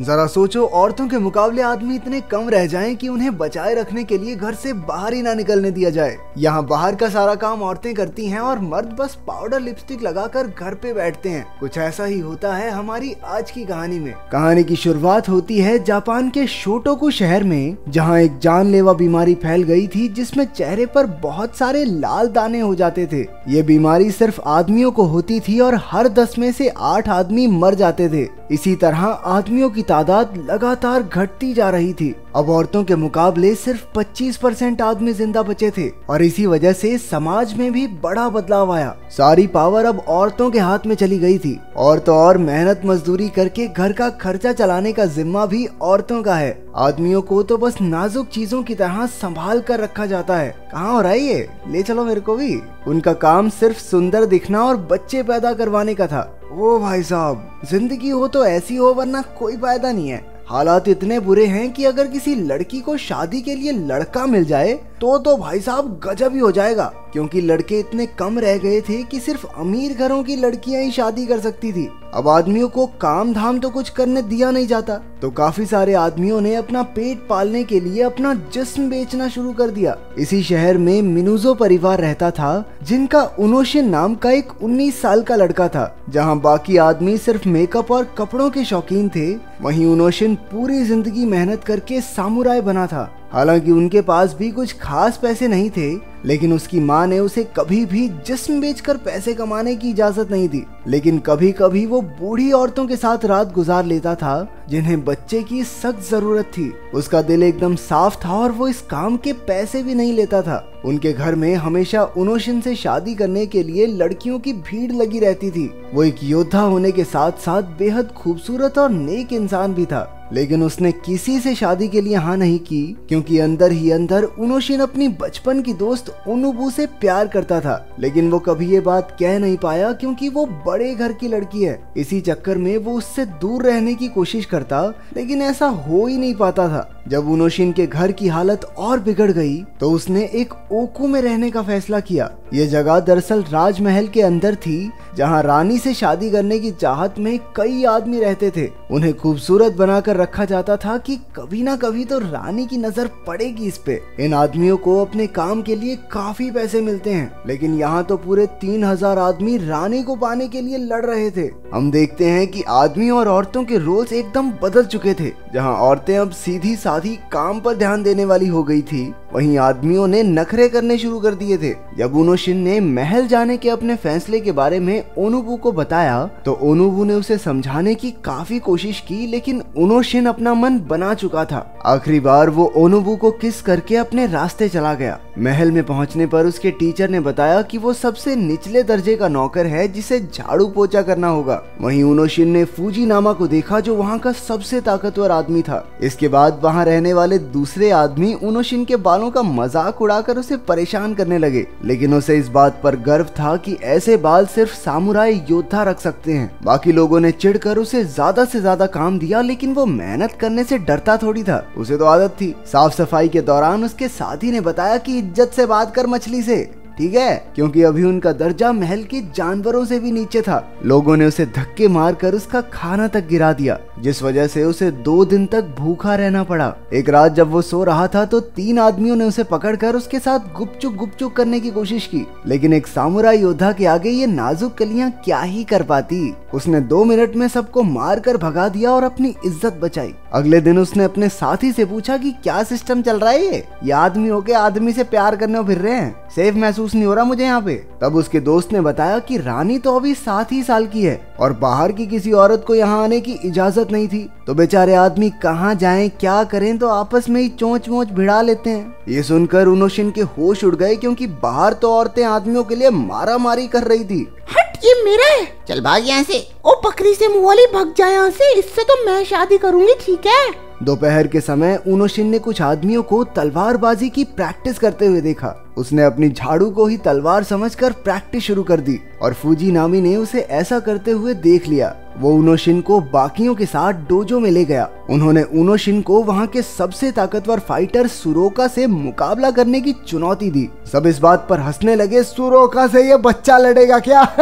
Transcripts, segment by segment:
जरा सोचो, औरतों के मुकाबले आदमी इतने कम रह जाएँ कि उन्हें बचाए रखने के लिए घर से बाहर ही ना निकलने दिया जाए। यहाँ बाहर का सारा काम औरतें करती हैं और मर्द बस पाउडर लिपस्टिक लगाकर घर पे बैठते हैं। कुछ ऐसा ही होता है हमारी आज की कहानी में। कहानी की शुरुआत होती है जापान के शोटोकू शहर में, जहाँ एक जानलेवा बीमारी फैल गई थी जिसमें चेहरे पर बहुत सारे लाल दाने हो जाते थे। ये बीमारी सिर्फ़ आदमियों को होती थी और हर दस में से आठ आदमी मर जाते थे। इसी तरह आदमियों की तादाद लगातार घटती जा रही थी। अब औरतों के मुकाबले सिर्फ़ 25 परसेंट आदमी ज़िंदा बचे थे और इसी वजह से समाज में भी बड़ा बदलाव आया। सारी पावर अब औरतों के हाथ में चली गई थी। और तो और मेहनत मजदूरी करके घर का खर्चा चलाने का जिम्मा भी औरतों का है। आदमियों को तो बस नाजुक चीज़ों की तरह संभाल कर रखा जाता है। कहाँ रहा है ये ले चलो मेरे को भी। उनका काम सिर्फ़ सुंदर दिखना और बच्चे पैदा करवाने का था। ओ भाई साहब, ज़िंदगी हो तो ऐसी हो, वरना कोई फ़ायदा नहीं है। हालात इतने बुरे हैं कि अगर किसी लड़की को शादी के लिए लड़का मिल जाए तो तो भाई साहब गजब ही हो जाएगा, क्योंकि लड़के इतने कम रह गए थे कि सिर्फ़ अमीर घरों की लड़कियाँ ही शादी कर सकती थी। अब आदमियों को काम धाम तो कुछ करने दिया नहीं जाता तो काफ़ी सारे आदमियों ने अपना पेट पालने के लिए अपना जिस्म बेचना शुरू कर दिया। इसी शहर में मिनुजो परिवार रहता था, जिनका उनोशिन नाम का एक 19 साल का लड़का था, जहाँ बाकी आदमी सिर्फ़ मेकअप और कपड़ों के शौकीन थे। वहीं उनोशिन पूरी ज़िंदगी मेहनत करके सामुराय बना था। हालाँकि उनके पास भी कुछ खास पैसे नहीं थे, लेकिन उसकी माँ ने उसे कभी भी जिस्म बेचकर पैसे कमाने की इजाज़त नहीं दी। लेकिन कभी कभी वो बूढ़ी औरतों के साथ रात गुजार लेता था, जिन्हें बच्चे की सख्त ज़रूरत थी। उसका दिल एकदम साफ़ था और वो इस काम के पैसे भी नहीं लेता था। उनके घर में हमेशा उनोशिन से शादी करने के लिए लड़कियों की भीड़ लगी रहती थी। वो एक योद्धा होने के साथ साथ बेहद खूबसूरत और नेक इंसान भी था। लेकिन उसने किसी से शादी के लिए हाँ नहीं की, क्योंकि अंदर ही अंदर उनोशिन अपनी बचपन की दोस्त उनुबू से प्यार करता था। लेकिन वो कभी ये बात कह नहीं पाया, क्योंकि वो बड़े घर की लड़की है। इसी चक्कर में वो उससे दूर रहने की कोशिश करता, लेकिन ऐसा हो ही नहीं पाता था। जब उनोशिन के घर की हालत और बिगड़ गई तो उसने एक ओकू में रहने का फैसला किया। ये जगह दरअसल राजमहल के अंदर थी, जहाँ रानी से शादी करने की चाहत में कई आदमी रहते थे। उन्हें खूबसूरत बनाकर रखा जाता था कि कभी ना कभी तो रानी की नज़र पड़ेगी इस पे। इन आदमियों को अपने काम के लिए काफ़ी पैसे मिलते हैं, लेकिन यहाँ तो पूरे तीन हज़ार आदमी रानी को पाने के लिए लड़ रहे थे। हम देखते हैं कि आदमी और औरतों के रोल्स एकदम बदल चुके थे, जहाँ औरतें अब सीधी साधी काम पर ध्यान देने वाली हो गई थी। वहीं आदमियों ने नखरे करने शुरू कर दिए थे। जब उनोशिन ने महल जाने के अपने फैसले के बारे में ओनुबू को बताया तो ओनुबू ने उसे समझाने की काफ़ी कोशिश की, लेकिन उनोशिन अपना मन बना चुका था। आखिरी बार वो ओनुबू को किस करके अपने रास्ते चला गया? महल में पहुँचने पर उसके टीचर ने बताया कि वो सबसे निचले दर्जे का नौकर है जिसे झाड़ू पोछा करना होगा। वहीं उनोशिन ने फूजी नामा को देखा जो वहाँ का सबसे ताकतवर आदमी था। इसके बाद वहाँ रहने वाले दूसरे आदमी उनोशिन के बालों का मज़ाक उड़ाकर उसे परेशान करने लगे। लेकिन उसे इस बात पर गर्व था कि ऐसे बाल सिर्फ़ सामुराई योद्धा रख सकते हैं। बाकी लोगों ने चिढ़कर उसे ज़्यादा से ज़्यादा काम दिया, लेकिन वो मेहनत करने से डरता थोड़ी था। उसे तो आदत थी। साफ़ सफ़ाई के दौरान उसके साथी ने बताया कि इज़्ज़त से बात कर मछली से। ठीक है, क्योंकि अभी उनका दर्जा महल के जानवरों से भी नीचे था। लोगों ने उसे धक्के मारकर उसका खाना तक गिरा दिया, जिस वजह से उसे दो दिन तक भूखा रहना पड़ा। एक रात जब वो सो रहा था तो तीन आदमियों ने उसे पकड़कर उसके साथ गुपचुप गुपचुप करने की कोशिश की। लेकिन एक सामुराई योद्धा के आगे ये नाजुक कलियाँ क्या ही कर पाती? उसने दो मिनट में सबको मार कर भगा दिया और अपनी इज़्ज़त बचाई। अगले दिन उसने अपने साथी से पूछा कि क्या सिस्टम चल रहा है ये? ये आदमी होके आदमी से प्यार करने फिर रहे हैं। सेफ़ महसूस नहीं हो रहा मुझे यहाँ पे। तब उसके दोस्त ने बताया कि रानी तो अभी सात ही साल की है और बाहर की किसी औरत को यहाँ आने की इजाज़त नहीं थी। तो बेचारे आदमी कहाँ जाए क्या करें तो आपस में ही चोंच मोच भिड़ा लेते हैं। ये सुनकर उनोशिन के होश उड़ गए क्योंकि बाहर तो औरतें आदमियों के लिए मारा मारी कर रही थी। हट ये मेरा है। चल भाग यहाँ से। ओ बकरी से मुँह वाली भाग जाए यहाँ से। इससे तो मैं शादी करूँगी ठीक है? दोपहर के समय उनोशिन ने कुछ आदमियों को तलवारबाजी की प्रैक्टिस करते हुए देखा। उसने अपनी झाड़ू को ही तलवार समझकर प्रैक्टिस शुरू कर दी और फूजी नामी ने उसे ऐसा करते हुए देख लिया। वो उनोशिन को बाकियों के साथ डोजो में ले गया। उन्होंने उनोशिन को वहाँ के सबसे ताकतवर फाइटर सुरोका से मुकाबला करने की चुनौती दी। सब इस बात पर हंसने लगे, सुरोका से ये बच्चा लड़ेगा क्या?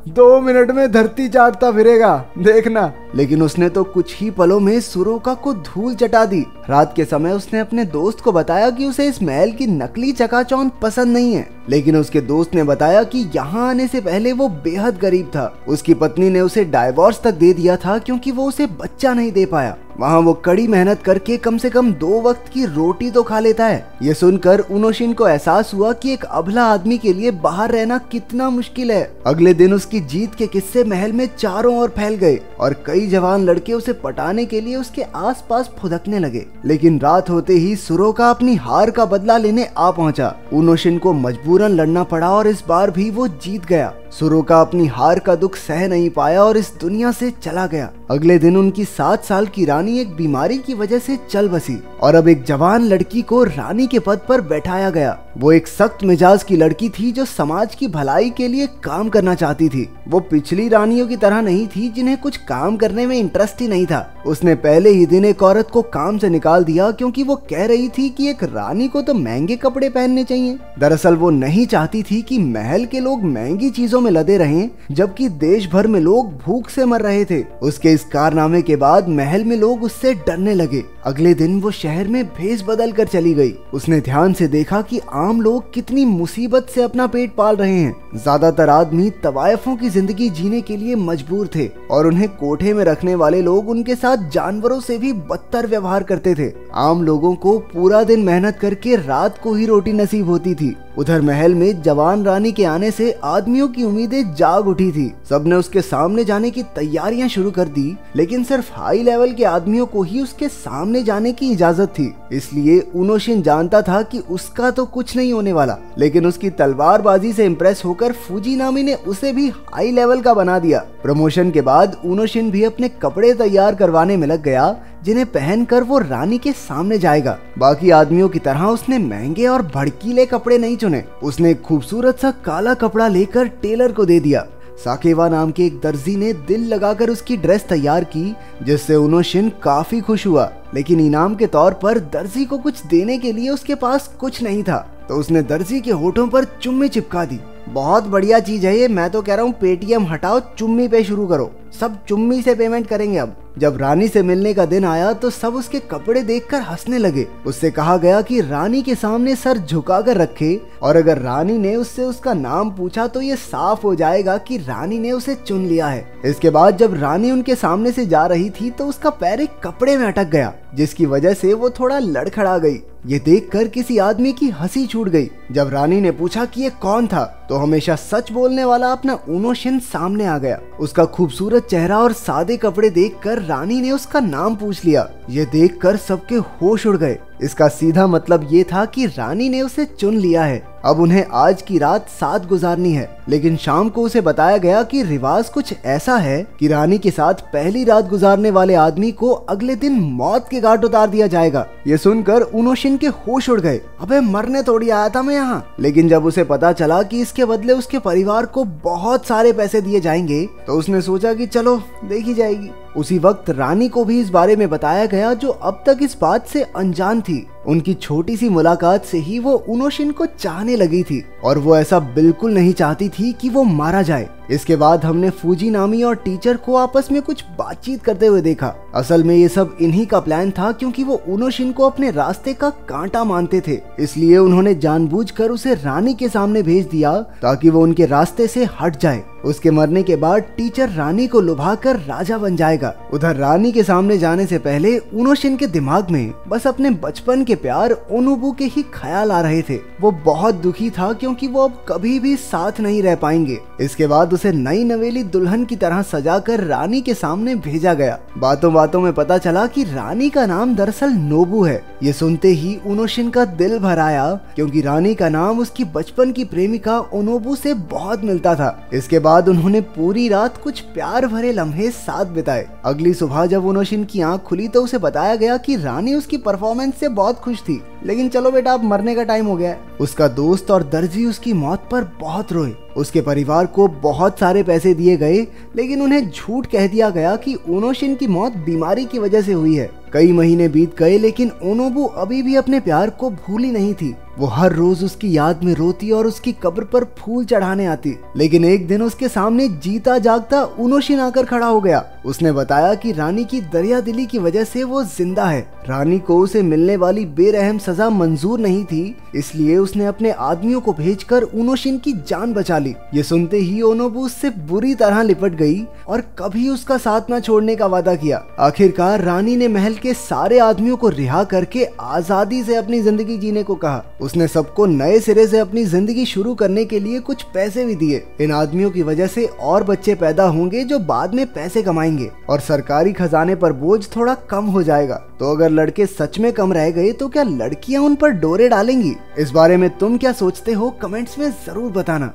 दो मिनट में धरती चाटता फिरेगा, देखना। लेकिन उसने तो कुछ ही पलों में सुरोका को धूल चटा दी। रात के समय उसने अपने दोस्त को बताया कि उसे इस महल की नकली चकाचौंध पसंद नहीं है। लेकिन उसके दोस्त ने बताया कि यहाँ आने से पहले वो बेहद गरीब था। उसकी पत्नी ने उसे डायवोर्स तक दे दिया था क्योंकि वो उसे बच्चा नहीं दे पाया। वहाँ वो कड़ी मेहनत करके कम से कम दो वक्त की रोटी तो खा लेता है। ये सुनकर उनोशिन को एहसास हुआ कि एक अभला आदमी के लिए बाहर रहना कितना मुश्किल है। अगले दिन उसकी जीत के किस्से महल में चारों ओर फैल गए और कई जवान लड़के उसे पटाने के लिए उसके आसपास फुदकने लगे। लेकिन रात होते ही सुरो का अपनी हार का बदला लेने आ पहुँचा। उनोशिन को मजबूरन लड़ना पड़ा और इस बार भी वो जीत गया। सुरोका अपनी हार का दुख सह नहीं पाया और इस दुनिया से चला गया। अगले दिन उनकी सात साल की रानी एक बीमारी की वजह से चल बसी और अब एक जवान लड़की को रानी के पद पर बैठाया गया। वो एक सख्त मिजाज की लड़की थी जो समाज की भलाई के लिए काम करना चाहती थी। वो पिछली रानियों की तरह नहीं थी जिन्हें कुछ काम करने में इंटरेस्ट ही नहीं था। उसने पहले ही दिन एक औरत को काम से निकाल दिया क्योंकि वो कह रही थी कि एक रानी को तो महँगे कपड़े पहनने चाहिए। दरअसल वो नहीं चाहती थी कि महल के लोग महँगी चीज़ों में लदे रहे, जबकि देश भर में लोग भूख से मर रहे थे। उसके इस कारनामे के बाद महल में लोग उससे डरने लगे। अगले दिन वो शहर में भेस बदल कर चली गई। उसने ध्यान से देखा कि आम लोग कितनी मुसीबत से अपना पेट पाल रहे हैं। ज़्यादातर आदमी तवायफों की ज़िंदगी जीने के लिए मजबूर थे और उन्हें कोठे में रखने वाले लोग उनके साथ जानवरों से भी बदतर व्यवहार करते थे। आम लोगों को पूरा दिन मेहनत करके रात को ही रोटी नसीब होती थी। उधर महल में जवान रानी के आने से आदमियों की उम्मीदें जाग उठी थी। सबने उसके सामने जाने की तैयारियाँ शुरू कर दी, लेकिन सिर्फ़ हाई लेवल के आदमियों को ही उसके सामने जाने की इजाज़त थी। इसलिए उनोशिन जानता था कि उसका तो कुछ नहीं होने वाला, लेकिन उसकी तलवारबाजी से इम्प्रेस होकर फूजी नामी ने उसे भी हाई लेवल का बना दिया। प्रमोशन के बाद उनोशिन भी अपने कपड़े तैयार करवाने में लग गया जिन्हें पहनकर वो रानी के सामने जाएगा। बाकी आदमियों की तरह उसने महँगे और भड़कीले कपड़े नहीं चुने। उसने खूबसूरत सा काला कपड़ा लेकर टेलर को दे दिया। साकेवा नाम के एक दर्जी ने दिल लगाकर उसकी ड्रेस तैयार की, जिससे उनोशिन काफ़ी खुश हुआ। लेकिन इनाम के तौर पर दर्जी को कुछ देने के लिए उसके पास कुछ नहीं था। तो उसने दर्जी के होठों पर चुम्मी चिपका दी। बहुत बढ़िया चीज़ है ये, मैं तो कह रहा हूँ, पेटीएम हटाओ, चुम्मी पे शुरू करो। सब चुम्मी से पेमेंट करेंगे अब। जब रानी से मिलने का दिन आया तो सब उसके कपड़े देखकर हंसने लगे। उससे कहा गया कि रानी के सामने सर झुका कर रखे, और अगर रानी ने उससे उसका नाम पूछा तो ये साफ़ हो जाएगा कि रानी ने उसे चुन लिया है। इसके बाद जब रानी उनके सामने से जा रही थी तो उसका पैर एक कपड़े में अटक गया। जिसकी वजह से वो थोड़ा लड़खड़ा गई। ये देखकर किसी आदमी की हँसी छूट गई। जब रानी ने पूछा कि ये कौन था तो हमेशा सच बोलने वाला अपना उनोशिन सामने आ गया। उसका खूबसूरत चेहरा और सादे कपड़े देखकर रानी ने उसका नाम पूछ लिया। ये देखकर सबके होश उड़ गए। इसका सीधा मतलब ये था कि रानी ने उसे चुन लिया है। अब उन्हें आज की रात साथ गुजारनी है। लेकिन शाम को उसे बताया गया कि रिवाज कुछ ऐसा है कि रानी के साथ पहली रात गुजारने वाले आदमी को अगले दिन मौत के घाट उतार दिया जाएगा। ये सुनकर उनोशिन के होश उड़ गए। अबे, मरने थोड़ी आया था मैं यहाँ। लेकिन जब उसे पता चला कि इसके बदले उसके परिवार को बहुत सारे पैसे दिए जाएँगे तो उसने सोचा कि चलो, देखी जाएगी। उसी वक्त रानी को भी इस बारे में बताया गया जो अब तक इस बात से अनजान थी। उनकी छोटी सी मुलाकात से ही वो उनोशिन को चाहने लगी थी और वो ऐसा बिल्कुल नहीं चाहती थी कि वो मारा जाए। इसके बाद हमने फूजी नामी और टीचर को आपस में कुछ बातचीत करते हुए देखा। असल में ये सब इन्हीं का प्लान था क्योंकि वो उनोशिन को अपने रास्ते का कांटा मानते थे। इसलिए उन्होंने जानबूझकर उसे रानी के सामने भेज दिया ताकि वो उनके रास्ते से हट जाए। उसके मरने के बाद टीचर रानी को लुभाकर राजा बन जाएगा। उधर रानी के सामने जाने से पहले उनोशिन के दिमाग में बस अपने बचपन के प्यार ओनुबू के ही ख्याल आ रहे थे। वो बहुत दुखी था क्योंकि वो अब कभी भी साथ नहीं रह पाएँगे। इसके बाद उसे नई नवेली दुल्हन की तरह सजाकर रानी के सामने भेजा गया। बातों बातों में पता चला कि रानी का नाम दरअसल नोबू है। ये सुनते ही उनोशिन का दिल भर आया, क्योंकि रानी का नाम उसकी बचपन की प्रेमिका ओनोबू से बहुत मिलता था। इसके बाद उन्होंने पूरी रात कुछ प्यार भरे लम्हे साथ बिताए। अगली सुबह जब उनोशिन की आँख खुली तो उसे बताया गया कि रानी उसकी परफॉर्मेंस से बहुत खुश थी। लेकिन चलो बेटा, अब मरने का टाइम हो गया है। उसका दोस्त और दर्जी उसकी मौत पर बहुत रोए। उसके परिवार को बहुत सारे पैसे दिए गए, लेकिन उन्हें झूठ कह दिया गया कि ओनोशिन की मौत बीमारी की वजह से हुई है। कई महीने बीत गए, लेकिन ओनोबू अभी भी अपने प्यार को भूली नहीं थी। वो हर रोज उसकी याद में रोती और उसकी कब्र पर फूल चढ़ाने आती। लेकिन एक दिन उसके सामने जीता जागता उनोशिन आकर खड़ा हो गया। उसने बताया कि रानी की दरिया दिली की वजह से वो ज़िंदा है। रानी को उसे मिलने वाली बेरहम सजा मंजूर नहीं थी, इसलिए उसने अपने आदमियों को भेजकर उनोशिन की जान बचा ली। ये सुनते ही ओनोबू उससे बुरी तरह लिपट गई और कभी उसका साथ न छोड़ने का वादा किया। आखिरकार रानी ने महल के सारे आदमियों को रिहा करके आज़ादी से अपनी ज़िंदगी जीने को कहा। उसने सबको नए सिरे से अपनी ज़िंदगी शुरू करने के लिए कुछ पैसे भी दिए। इन आदमियों की वजह से और बच्चे पैदा होंगे जो बाद में पैसे कमाएँगे। और सरकारी खजाने पर बोझ थोड़ा कम हो जाएगा। तो अगर लड़के सच में कम रह गए तो क्या लड़कियाँ उन पर डोरे डालेंगी? इस बारे में तुम क्या सोचते हो? कमेंट्स में ज़रूर बताना।